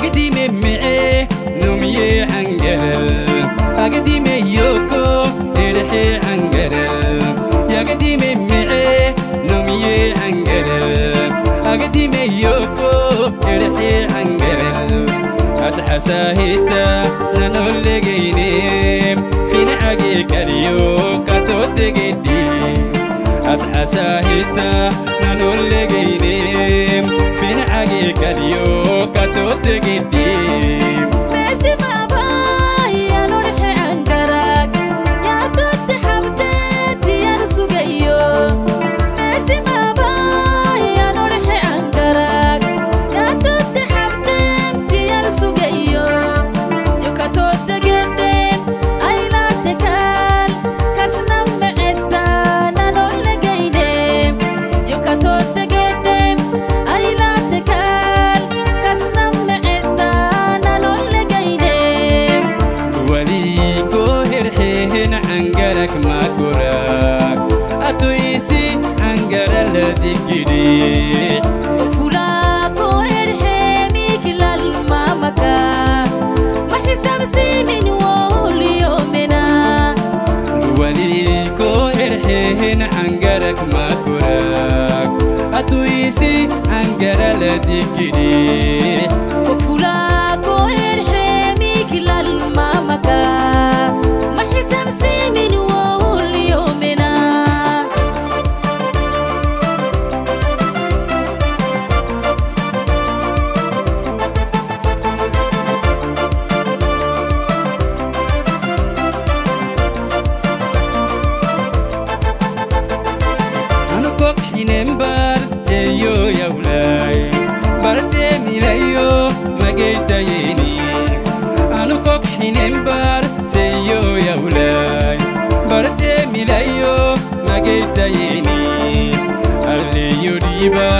أقدي من معي نومي جلل. أقدي من يوكو نرحي جلل. يا قدي من معي نومي عنقرل أقدي من يوكو نرحي عنقرل أتحساهيتا ننول لقيني في نعقي كريو كتوت قدي أتحساهيتا ننول لقيني في نعقي كريو TGB كنيسي أنقر الذي قديح فلاكو إرحميك للمامكا وحساب سيمين وهول يومنا وليكو إرحين أنقرك ما كراك أتويسي أنقر الذي قديح yeyo yaulai barte milayo mageytayeni anukok hinembar seyo yaulai barte milayo mageytayeni alleyo diba yole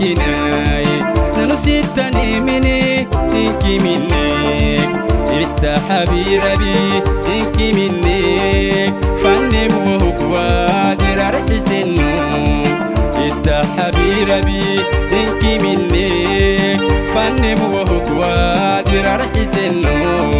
مكناي نانو ستاني مني إنكي مني إتا حبيبي إنكي مني فني موهك وادر أرحسنو إتا حبيبي إنكي مني فني موهك وادر أرحسنو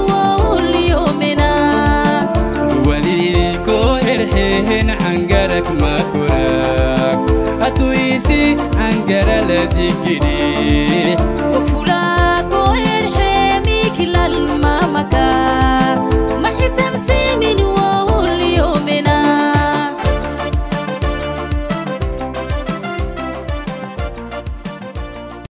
hin cangarag makurag hatuisi cangaraladigidhi